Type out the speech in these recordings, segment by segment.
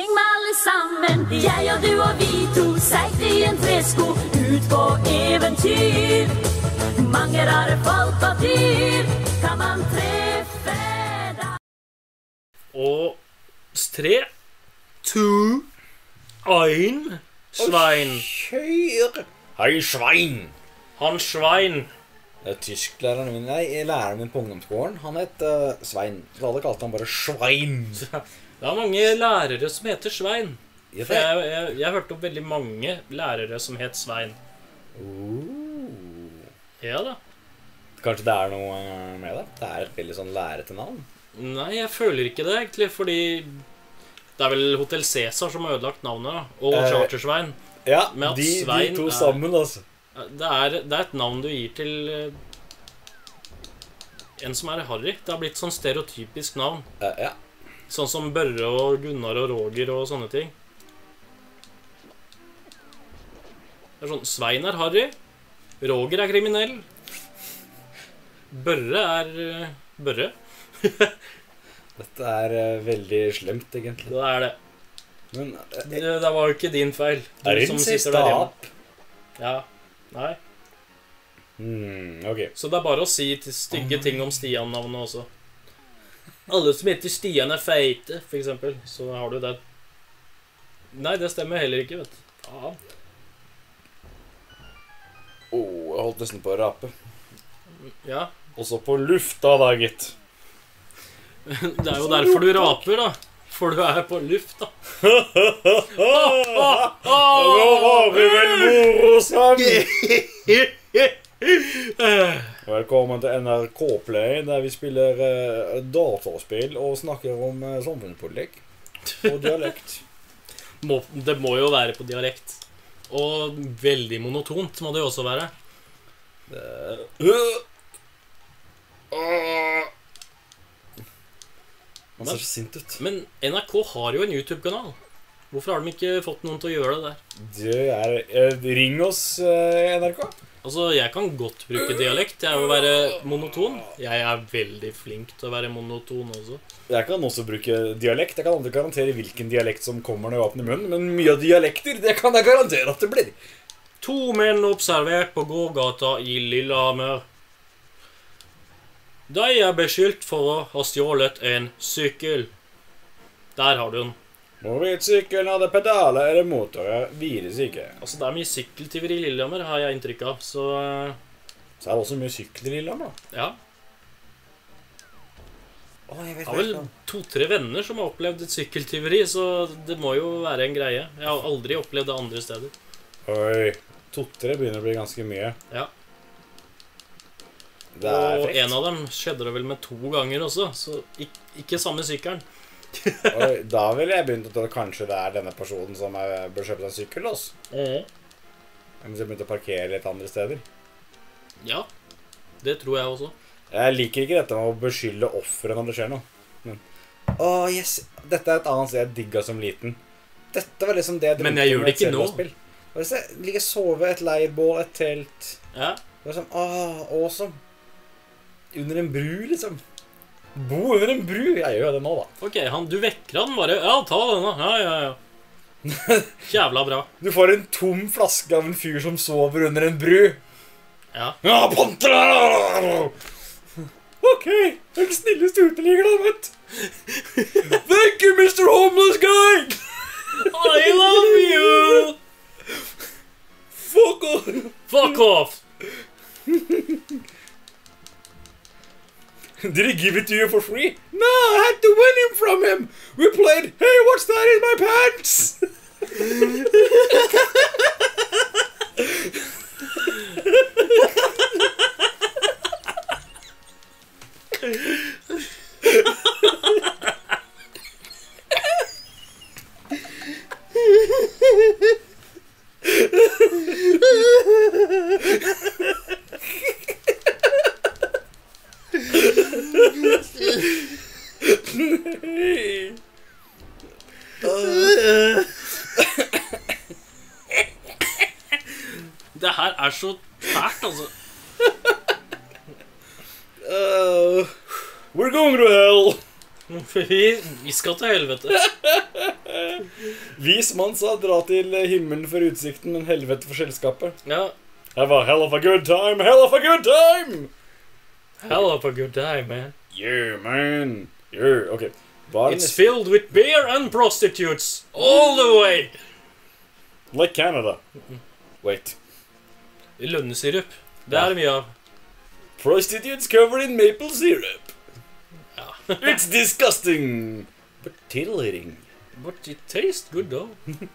Syng med alle sammen, jeg og du og vi to, seigt i en tresko, ut på eventyr. Mange rare folk og dyr kan man treffe da. Og tre, to, ein, Svein. Kjør! Hei, Svein! Han Svein. Det er Tysklæreren min, nei, læreren min på ungdomsskolen, han het uh, Svein. Så alle kalte han bare Svein. Det er mange lærere som heter Svein. Jeg, jeg, jeg hørte om veldig mange lærere som het Svein. Uh. Ja da. Kanskje det er noe eh, med det? Det er et veldig sånn lærete navn. Nei, jeg føler ikke det, egentlig, fordi det er vel Hotell Cæsar som har ødelagt navnet, da. Og Eh, Chartersvein. Ja, de, de to er- sammen, altså. Det er, det er et navn du gir til eh, en som er harry. Det har blitt sånn stereotypisk navn. Eh, ja. Sånn som Børre og Gunnar og Roger og sånne ting. Det er sånn Svein er harry. Roger er kriminell. Børre er eh, Børre. Dette er eh, veldig slemt, egentlig. Det er det. Men eh, Det, det var jo ikke din feil. Du er det som sitter der hjemme. Ja. Nei. Mm, ok. Så det er bare å si stygge ting om Stian-navnet også. Alle som heter Stian er feite, for eksempel. Så har du det. Nei, det stemmer heller ikke, vet du. Ja. Oh, jeg holdt nesten på å rape. Ja. Også på lufta, da, gitt. Det er jo derfor du raper, da. For du er på lufta. Nå har vi vel moro sammen! Velkommen til NRK Play, der vi spiller uh, dataspill og snakker om uh, samfunnspolitikk og dialekt. Må, det må jo være på dialekt. Og veldig monotont må det jo også være. Man ser så sint ut. Men NRK har jo en YouTube-kanal. Hvorfor har de ikke fått noen til å gjøre det der? Det er eh, Ring oss, eh, NRK. Altså, Jeg kan godt bruke dialekt. Jeg vil være monoton. Jeg er veldig flink til å være monoton også. Jeg kan også bruke dialekt. Jeg kan aldri garantere hvilken dialekt som kommer når jeg åpner munnen, men mye av dialekter, det kan jeg garantere at det blir. To menn observert på gågata i Lillehammer. De er beskyldt for å ha stjålet en sykkel. Der har du den. Hvorvidt sykkelen hadde pedaler eller motorer, vides ikke. Altså, Det er mye sykkeltyveri i Lillehammer, har jeg inntrykk av. Så Så er det også mye sykler i Lillehammer, da. ja. Å, jeg vet Jeg har vel to-tre venner som har opplevd et sykkeltyveri, så det må jo være en greie. Jeg har aldri opplevd det andre steder. Oi. To-tre begynner å bli ganske mye. Ja. Det er Og frekt. en av dem skjedde det vel med to ganger også, så ikke, ikke samme sykkelen. Oi, da ville jeg begynt å tro at kanskje det er denne personen som er, bør kjøpe seg sykkel. Også. Hvis jeg begynte å parkere litt andre steder. Ja, det tror jeg også. Jeg liker ikke dette med å beskylde offeret når det skjer noe. Men, Å, yes. Dette er et annet sted jeg digga som liten. Dette var liksom det jeg Men drømte jeg om gjør i det ikke nå. Og hvis jeg ligger og sover, et leirbål, et telt Ja, Det var sånn, åh, awesome. Under en bru, liksom. Bo under en bru. Jeg gjør det nå, da. ok, han, Du vekker han bare. Ja, ta denne. Ja, ja, ja. Jævla bra. Du får en tom flaske av en fyr som sover under en bru. Ja. Ja, panter! Ok, den snilleste uteliggeren, vet du. Thank you, Mr. Homeless Guy! I love you! Fuck off! Fuck off! Did he give it to you for free? No, I had to win him from him. We played, hey, what's that in my pants? Vi, vi skal til helvete. Vis mann sa dra til himmelen for utsikten, men helvete for selskapet. Ja. Have a hell of a good time, hell of a good time! Hell of a good time, man. Yeah, man. Yeah, ok. Hva er It's neste? filled with beer and prostitutes all the way. Like Canada. Wait. Lønnesirup. Det er det mye av. Prostitutes covered in maple syrup. It's disgusting. But titillating. But it tastes good, though.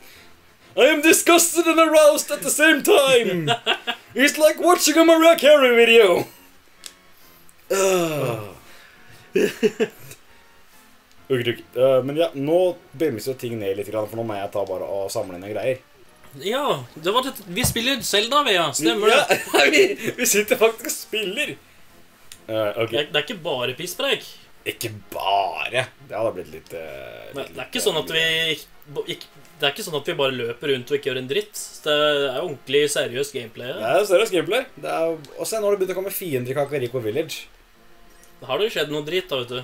I am disgusted and aroused at the same time. it's like watching a Mariah Carey video. Uh. Uh, men ja, nå bremser jo ting ned litt, for nå må jeg ta bare og samle inn greier. Ja, det var det. Vi spiller Zelda, vi, ja. Stemmer det? Ja, vi, vi sitter faktisk og spiller. Uh, okay. Det det er ikke bare pisspreik. Ikke bare. Det hadde blitt litt, litt Det det er ikke sånn at vi ikke, Det er ikke sånn at vi bare løper rundt og ikke gjør en dritt. Det er ordentlig seriøst gameplay. Det Ja. er seriøst gameplay. Det er, og se, nå har det begynt å komme fiender i Kakariko Village. Da har det skjedd noe dritt, da, vet du.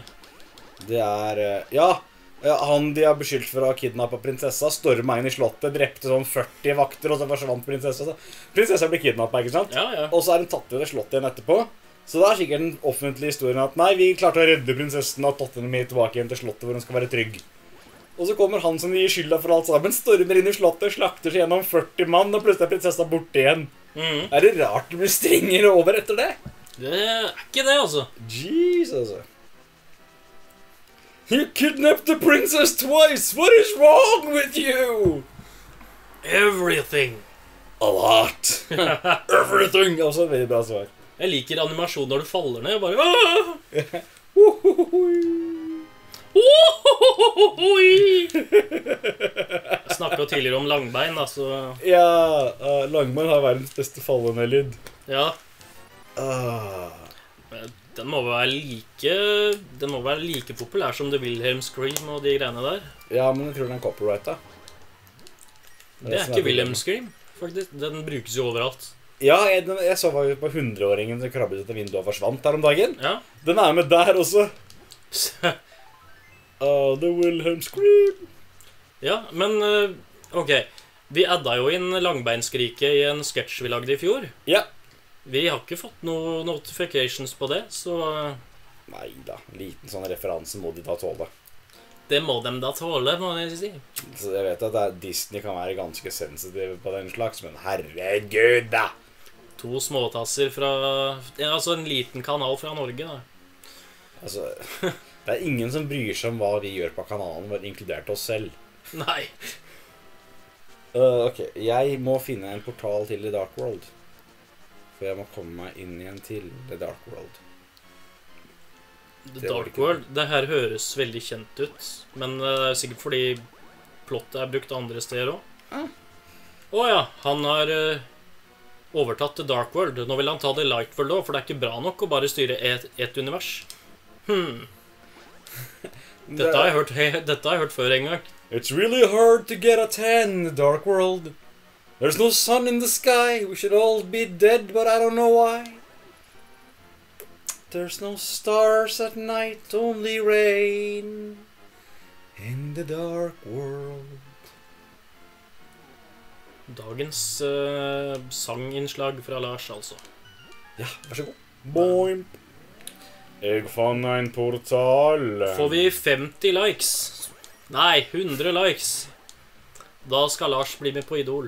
Det er eh, Ja, han de har beskyldt for å ha kidnappa prinsessa, storma inn i slottet, drepte sånn 40 vakter, og så forsvant prinsessa. Prinsessa ble kidnappa, ikke sant? Ja, ja. Og så er hun tatt i det slottet igjen etterpå. Så det er sikkert den offentlige historien at nei, vi klarte å redde prinsessen og henne med tilbake igjen til slottet hvor hun skal være trygg. Og så kommer han som gir skylda for alt sammen, stormer inn i slottet, slakter seg gjennom 40 mann, og plutselig er prinsessa borte igjen. Mm. Er det rart det blir strengere over etter det? Det er ikke det, altså. Jesus. You kidnapped the princess twice. What is wrong with you? Everything. A lot. Everything. Også et veldig bra svar. Jeg liker animasjonen når du faller ned. Bare «Åh! Jeg snakka tidligere om langbein, da, så Ja, uh, langbein har verdens beste fallende lyd. ja. Uh. Den må være like Den må være like populær som The Wilhelm Scream og de greiene der. Ja, men jeg tror den er copyrighta. Det er ikke Wilhelm Scream, faktisk. Den brukes jo overalt. Ja, jeg, jeg så faktisk på 100-åringen som krabbet ut av vinduet og forsvant her om dagen. Ja. Den er med der også. Uh, the Wilhelm Scream. ja, men eh, OK. Vi adda jo inn Langbeinskriket i en sketsj vi lagde i fjor. Ja. Vi har ikke fått noen notifications på det, så eh, Nei da. En liten sånn referanse må de da tåle. det må dem da tåle, må jeg si. Så jeg vet at Disney kan være ganske sensitive på den slags, men herregud, da! To småtasser fra Altså en liten kanal fra Norge, da. Altså, det er ingen som bryr seg om hva vi gjør på kanalen vår, inkludert oss selv. Nei. Uh, ok, jeg må finne en portal til The Dark World. For jeg må komme meg inn igjen til The Dark World. The Dark World. Det her høres veldig kjent ut, men eh, det er sikkert fordi plottet er brukt andre steder òg. Å Ah. ja, han har eh, overtatt The Dark World. Nå vil han ta The Light World òg, for det er ikke bra nok å bare styre ett et univers. Hmm. Dette har, hørt, dette har jeg hørt før en gang. It's really hard to get a tan in the Dark World. There's no sun in the sky. We should all be dead, but I don't know why. There's no stars at night, only rain in the dark world. Dagens uh, sanginnslag fra Lars, altså. Ja, vær så god. Boimp. Jeg fant en portal. Får vi 50 likes Nei, 100 likes Da skal Lars bli med på Idol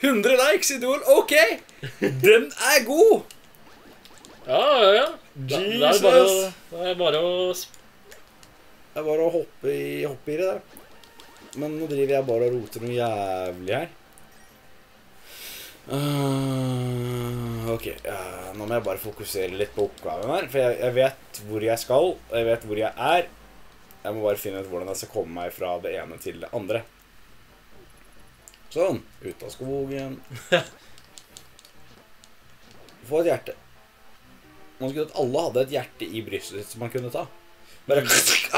100 likes, Idol. Ok! Den er god! Ja, ja, ja Da- er Jesus. det er bare å Det er bare å hoppe i, hoppe i det der. Men nå driver jeg bare og roter noe jævlig her. Uh, ok, uh, nå må jeg bare fokusere litt på oppgaven her. For jeg, jeg vet hvor jeg skal, og jeg vet hvor jeg er. Jeg må bare finne ut hvordan jeg skal komme meg fra det ene til det andre. Sånn. Ut av skogen. Få et hjerte. Man skulle at alle hadde et hjerte i brystet sitt som man kunne ta. Bare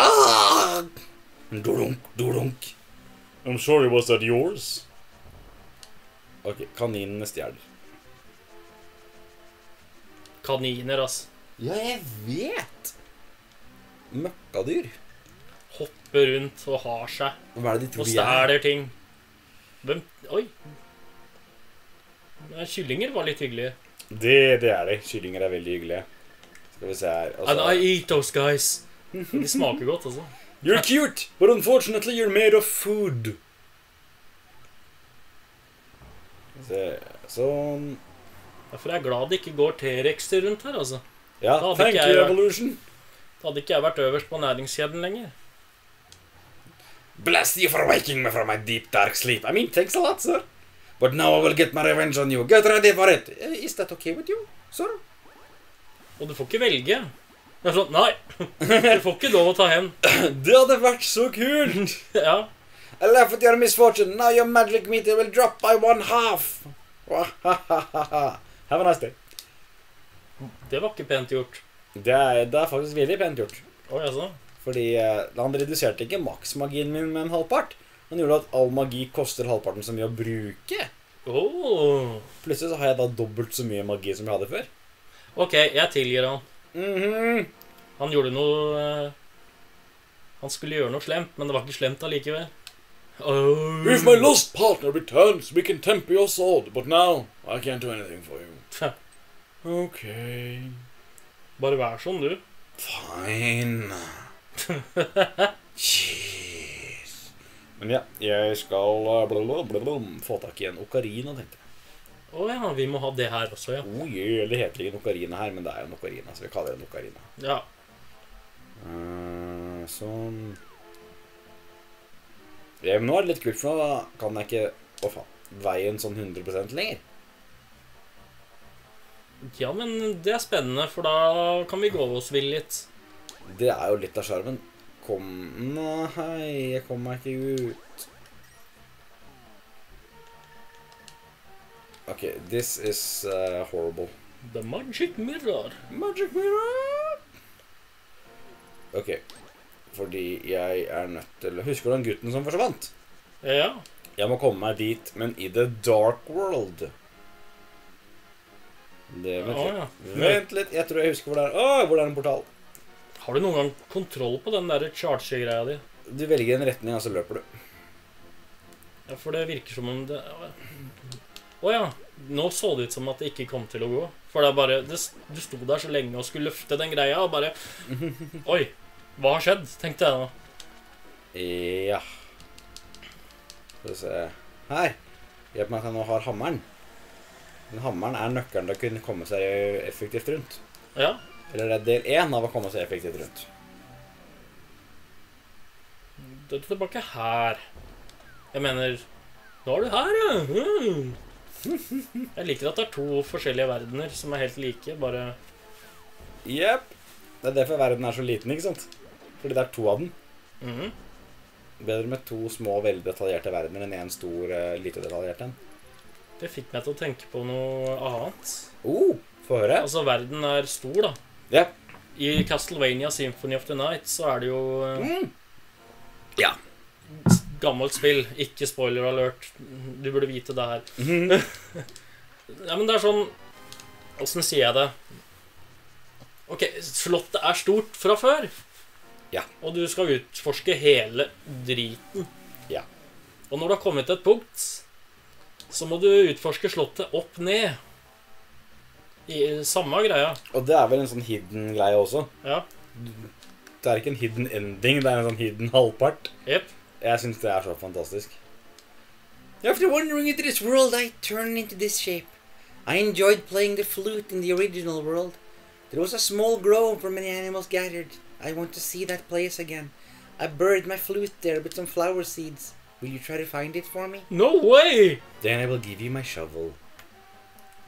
ah! Dolunk, dolunk. I'm sorry, was that yours? Ok, kaninene stjeler. Kaniner, ass Ja, jeg vet! Møkkadyr. hopper rundt og har seg Hva er det de og tror er? stjeler ting. Hvem Oi. Kyllinger var litt hyggelige. Det, det er de. Kyllinger er veldig hyggelige. Skal vi se her. And I Altså, eat those guys. De smaker godt, altså. You're cute, but unfortunately you're made of food. Se, sånn. Derfor er jeg glad det ikke går T-rexer rundt her, altså. Ja, thank you, evolution. Da hadde ikke jeg vært øverst på næringskjeden lenger. Bless you for waking me from my deep dark sleep. I mean, thanks a lot, sir. But now I will get my revenge on you. Get ready for it. Eh, Is that okay with you, sir? Og du får ikke velge. Det er sånn, Nei, du får ikke lov å ta hen. Det hadde vært så kult. Ja, I laugh at your misfortune. Now your magic meter will drop by one half. Have a nice day. Det var ikke pent gjort. Det er, det er faktisk veldig pent gjort. Oi, altså. Fordi eh, han reduserte ikke maksmagien min med en halvpart. Han gjorde at all magi koster halvparten så mye å bruke. Oh. Plutselig så har jeg da dobbelt så mye magi som jeg hadde før. Ok, jeg tilgir han. Mhm. Han gjorde noe eh, Han skulle gjøre noe slemt, men det var ikke slemt allikevel. Oh. If my lost partner returns, we can temper your sword. But now, I can't do anything for you. Okay. Bare vær sånn, du. Fine. Jeez. Men ja, jeg skal uh, blablabla, få tak i en okarina, tenkte jeg. Å ja, vi må ha det her også, ja. Oh yeah, det heter ikke en okarina her, men det er en okarina, så vi kaller det en okarina. Ja, Uh, sånn ja, men Nå er det litt kult, for nå kan jeg ikke Å, faen. Veien sånn 100% lenger. ja, men det er spennende, for da kan vi gå oss vill litt. Det er jo litt av sjarmen. Kom Nei, jeg kommer meg ikke ut. OK, this is uh, horrible. The magic mirror. Magic mirror! OK. Fordi jeg er nødt til Husker du den gutten som forsvant? Ja. Jeg må komme meg dit, men i the dark world. Det, vent, Å, litt. ja. vent litt, jeg tror jeg husker hvor det er. Åh, hvor det er en portal. Har du noen gang kontroll på den der charge-greia di? Du velger en retning, og så løper du. Ja, for det virker som om det Å ja. Nå så det ut som at det ikke kom til å gå. For det er bare det, Du sto der så lenge og skulle løfte den greia, og bare Oi. Hva har skjedd? tenkte jeg da. Ja Skal vi se Her. Hjelp meg at jeg nå har hammeren. Den hammeren er nøkkelen til å kunne komme seg effektivt rundt. Ja. Eller det er del én av å komme seg effektivt rundt. Du er tilbake her. Jeg mener Nå er du her, ja. Mm. Jeg liker at det er to forskjellige verdener som er helt like, bare Jepp. Det er derfor verden er så liten, ikke sant? Fordi det er to av den. mhm. Bedre med to små, veldig detaljerte verdener enn én stor, eh, lite detaljert en. Det fikk meg til å tenke på noe annet. Oh, få høre. Altså, verden er stor, da. Yeah. I Castlevania Symphony of the Night så er det jo eh, Mm. Ja. Gammelt spill. Ikke spoiler alert. Du burde vite det her. Nei, Ja, men det er sånn Åssen sier jeg det? Ok, slottet er stort fra før. Ja. Og du skal utforske hele driten. Ja. Og når du har kommet til et punkt, så må du utforske slottet opp ned. I samme greia. Og det er vel en sånn hidden greie også. Ja. Det er ikke en hidden ending, det er en sånn hidden halvpart. Jepp. Jeg syns det er så fantastisk. After wandering into this world, I turned into this shape. I enjoyed playing the flute in the original world. There was a small grove where many animals gathered. I want to see that place again. I buried my flute there with some flower seeds. Will you try to find it for me? No way! Then I will give you my shovel.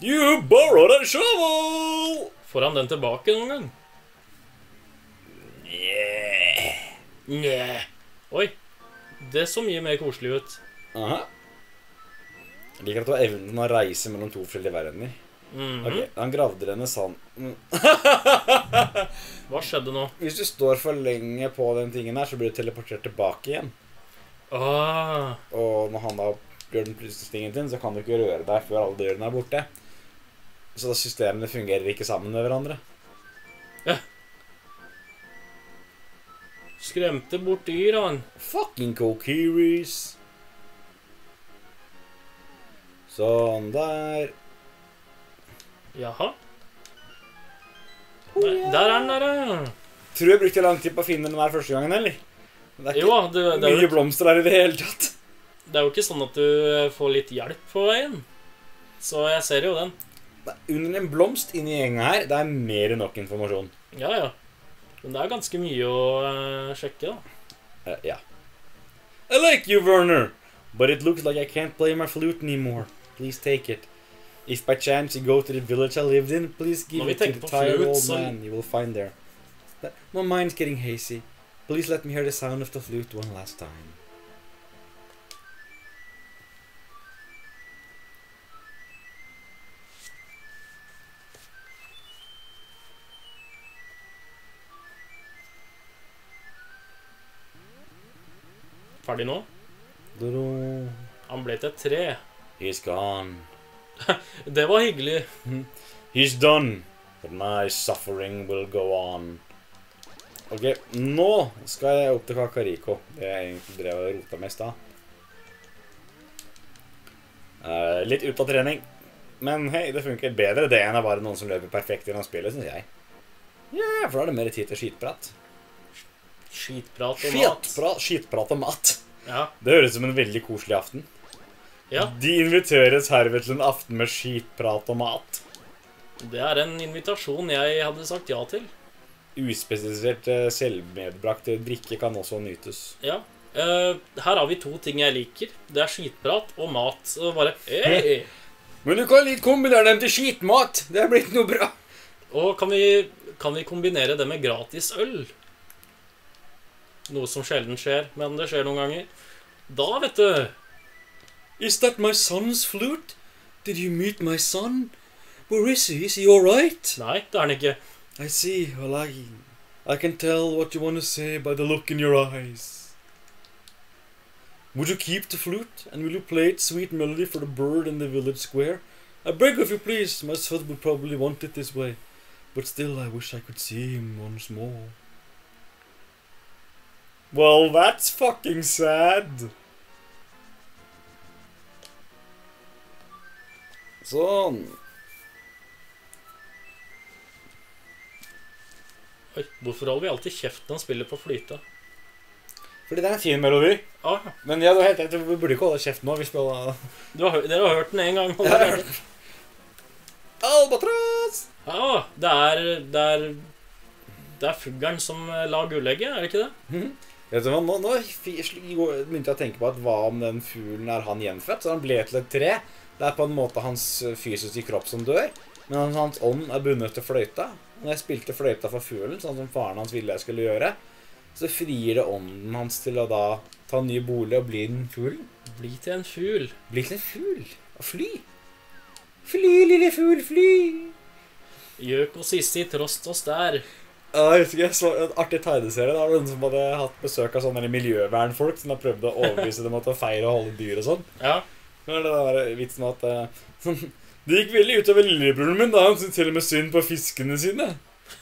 You borrowed a shovel! Får han den tilbake noen gang? Yeah. Nja. Oi. Det så mye mer koselig ut. Aha. Jeg liker at du har evnen å reise mellom to forskjellige verdener. Mhm. Ok, Han gravde renessan... Mm. Hva skjedde nå? Hvis du står for lenge på den tingen her, så blir du teleportert tilbake igjen. Ah, Og når han da gjør den plutselig sin, så kan du ikke røre deg før alle dørene er borte. Så da systemene fungerer ikke sammen med hverandre. Skremte bort dyr, han. Fucking kokiris. Sånn der. Jaha. Nei, der er den, der, ja. Tror jeg brukte lang tid på å finne den hver første gangen, eller? Det er Jo, ikke det, det, er mye ikke... blomster her i det hele tatt. det er jo ikke sånn at du får litt hjelp på veien. Så jeg ser jo den. Under en blomst inni gjenga her, det er mer enn nok informasjon. Ja, ja. Men det er ganske mye å eh, sjekke, da. Eh, ja. I like you, Werner, but it looks like I can't play my flute anymore. Please take it. If by chance you go to the village I lived in, please give Når it to the tired flute, old man you will find there. My mind's getting hazy. Please let me hear the sound of the flute one last time. Ferdig nå? Do-do. Han ble til tre. He's gone. Det var hyggelig. He's done, but my suffering will go on. Ok, nå skal jeg opp til Kakariko. Det jeg egentlig drev og rota med i stad. Eh, litt ut av trening. Men hei, det funker bedre det enn det er bare noen som løper perfekt gjennom spillet, syns jeg. Ja, for da er det mer tid til skitprat. Skitprat og mat. Skitprat, skitprat og mat. Ja. Det høres ut som en veldig koselig aften. ja. De inviteres herved til en aften med skitprat og mat. Det er en invitasjon jeg hadde sagt ja til. Uspesifisert eh, selvmedbrakt drikke kan også nytes. Ja. Uh, her har vi to ting jeg liker. Det er skitprat og mat. Så bare hey! Men du kan litt kombinere dem til skitmat. Det er blitt noe bra. Og kan vi, kan vi kombinere det med gratis øl? Noe som sjelden skjer, men det skjer noen ganger. Da, vet du Is that my son's flute? Did you meet my son? Where is he? Is he all right? Nei, det er den ikke. I see. Well, I, I can tell what you want to say by the look in your eyes. Would you keep the flute, and will you play its sweet melody for the bird in the village square? I beg of you, please. My son would probably want it this way, but still, I wish I could see him once more. Well, that's fucking sad. Sånn. Oi, hvorfor holder vi alltid kjeft når han spiller på flyta? Fordi det er en fin melodi. Ah, Men ja, du har helt rett, vi burde ikke holde kjeft nå. hvis Vi hadde... du har, dere har hørt den en gang. allerede. Albatross! Ja, det er Det er, det er fuglen som eh, la gullegget, er det ikke det? Mm du hva, Nå, nå begynte jeg å tenke på at hva om den fuglen er han gjenfødt? Så han ble til et tre. Det er på en måte hans eh, fysiske kropp som dør. Men hans ånd er bundet til fløyta. Når jeg spilte fløyta for fuglen, sånn som faren hans ville jeg skulle gjøre, så frier det ånden hans til å da ta en ny bolig og bli den fuglen. Bli til en fugl. Bli til en fugl. Og fly. Fly, lille fugl, fly. Gjøk og Sissi trost oss der. Ja, jeg husker jeg så en artig tegneserie. Da var noen som hadde hatt besøk av sånne miljøvernfolk som hadde prøvd å overbevise dem om å feire og holde dyr og sånn. Ja. Er det der vitsen med at uh, Det gikk veldig utover lillebroren min da han syntes til og med synd på fiskene sine.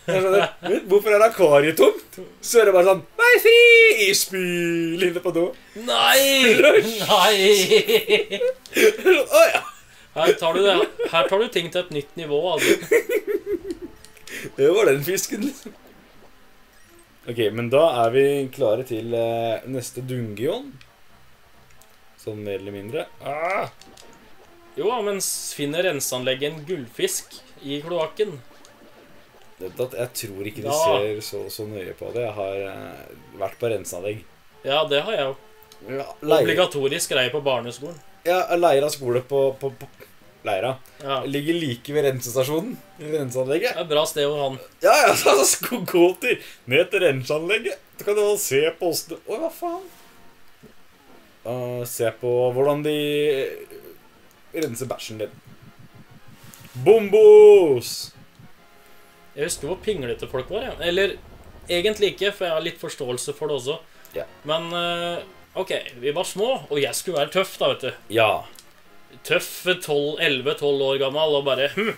Skjønner, Hvorfor er akvariet tomt? Så er det bare sånn Nei, fri! Spyl inne på do. Nei! Nei! Å ja. Her tar, du det. Her tar du ting til et nytt nivå. Altså. Det var den fisken, liksom. Ok, men da er vi klare til eh, neste dungeon. Sånn mer eller mindre. Ah! Jo, men finner renseanlegget en gullfisk i kloakken? Jeg tror ikke de ser så, så nøye på det. Jeg har eh, vært på renseanlegg. Ja, det har jeg jo. Ja, Obligatorisk greie på barneskolen. ja, Leira skole på, på, på Leira. Ja. Ligger like ved rensestasjonen. Renseanlegget. Det er et bra sted å ha den. Ja, ja, så skal gå til ned til renseanlegget. Så kan du bare se på åssen Oi, hva faen? Uh, se på hvordan de renser bæsjen din. Bombos! Jeg husker hvor pinglete folk var. Ja. Eller egentlig ikke, for jeg har litt forståelse for det også. Ja. Men uh, OK, vi var små, og jeg skulle være tøff, da, vet du. Ja. Tøff 11-12 år gammel og bare hm,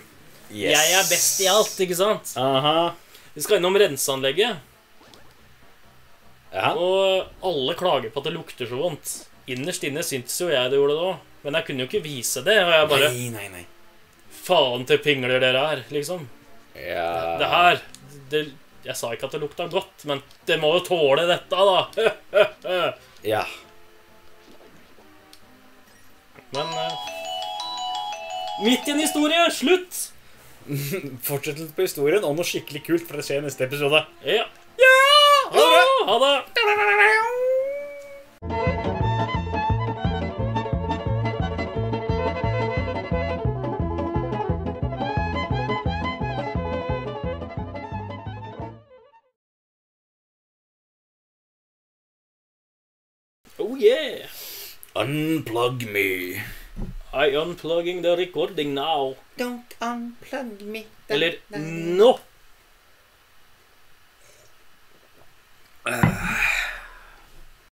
Yes. Jeg er best i alt, ikke sant? Aha. Vi skal innom renseanlegget. Ja. Og alle klager på at det lukter så vondt. Innerst inne syntes jo jeg det gjorde det òg. Men jeg kunne jo ikke vise det. Og jeg bare Nei, nei, nei. Faen til pingler dere er, liksom. Ja. Det her det, Jeg sa ikke at det lukta godt, men det må jo tåle dette, da. Ja. Men eh, Midt i en historie! Slutt! litt på historien og noe skikkelig kult, for det skjer i neste episode. Ja. Ha det! Ha det. Oh yeah! Unplug me. I unplugging the recording now. Don't unplug me. Eller nå.